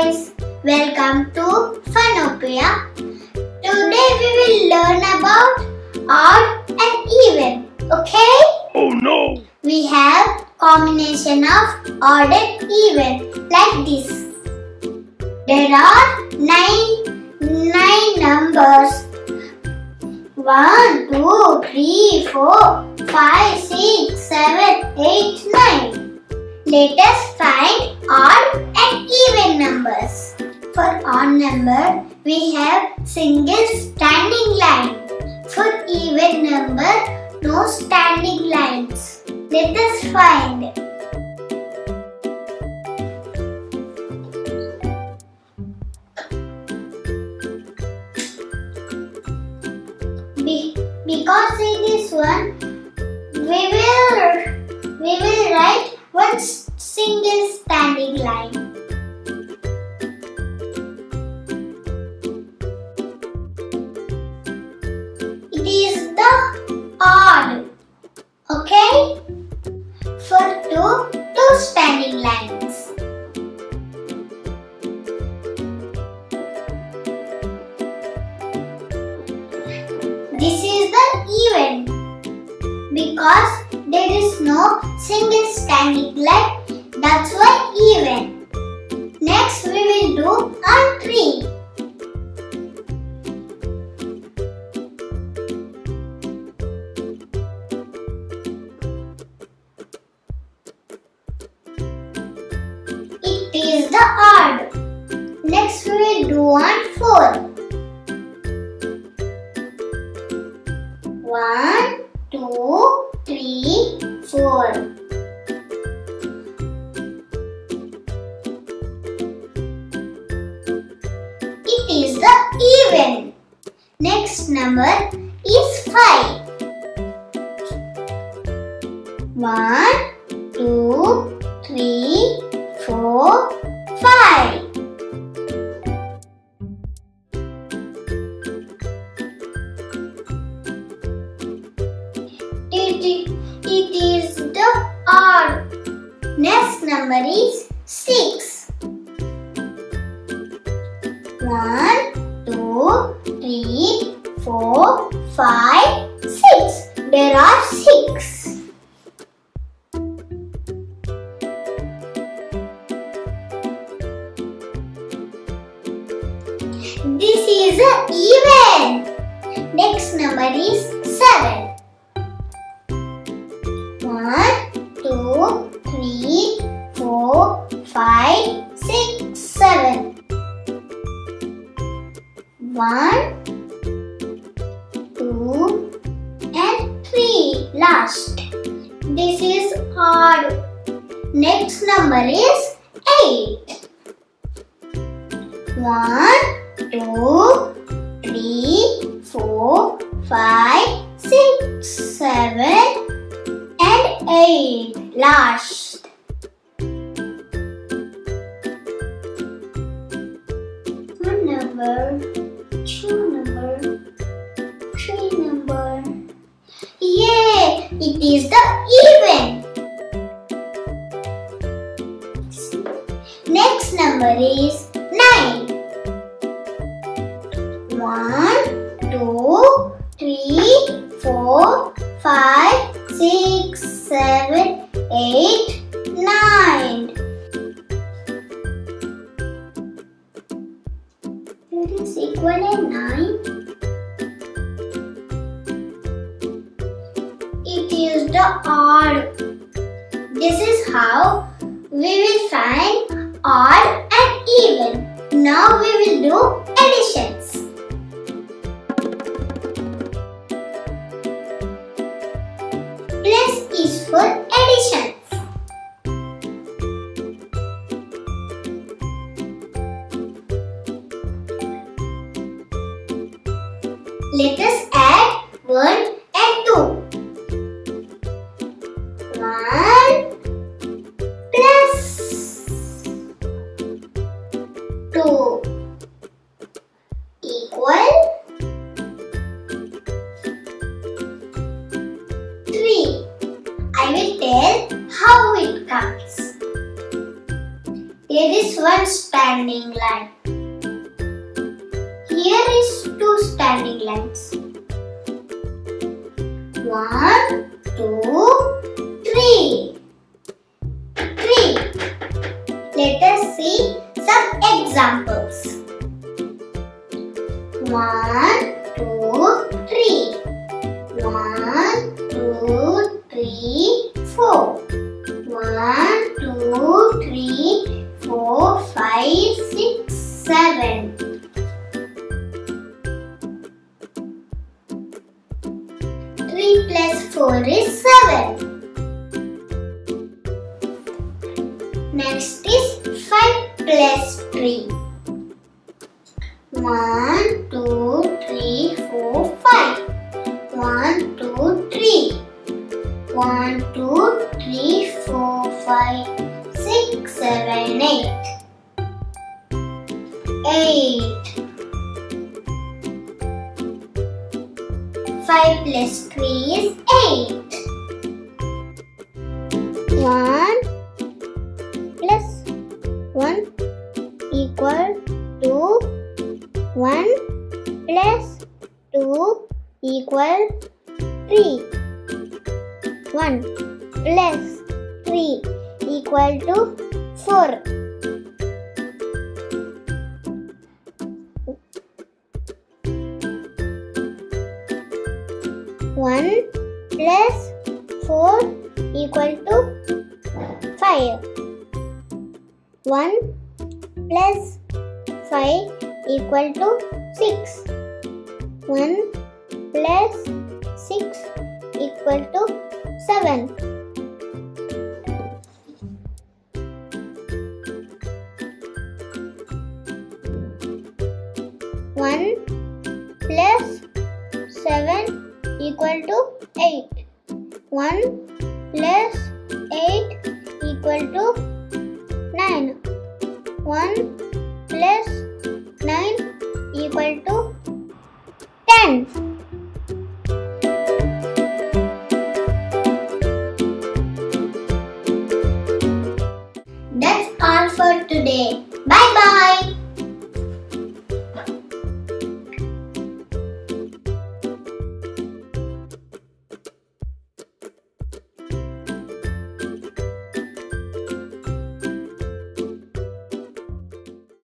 boys, welcome to Funopia. Today we will learn about odd and even, okay? Oh no! We have combination of odd and even like this. There are nine, nine numbers. One, two, three, four, five, six, seven, eight, nine. Let us find odd and even numbers. For odd number, we have single standing line. For even number, no standing lines. Let us find. Standing lines. This is the even because there is no single standing line. That's why even. Next we will do on tree. the odd. Next we will do one 4. 1, 2, 3, 4. It is the even. Next number is 5. 1, it, it is the R. Next number is 6. 1, 2, 3, 4, 5, 6. There are 6. This is even. Next number is 7. Two, and three. Last. This is odd. Next number is eight. One, two, three, four, five, six, seven, and eight. Last. It is the even. Next number is odd. This is how we will find odd and even. Now we will do additions. Plus is for additions. Let us add 1 is one standing line. Here is two standing lines. One, two, three. Three. Let us see some examples. One, two, three. 3 plus 4 is 7. Next is 5 plus 3. 1, 2, 5 plus 3 is 8. 1 plus 1 equal to 1 plus 2 equal 3. 1 plus 3 equal to 4. One plus four equal to five. One plus five equal to six. One plus six equal to seven. One to 8. 1 8 equal to 9. 1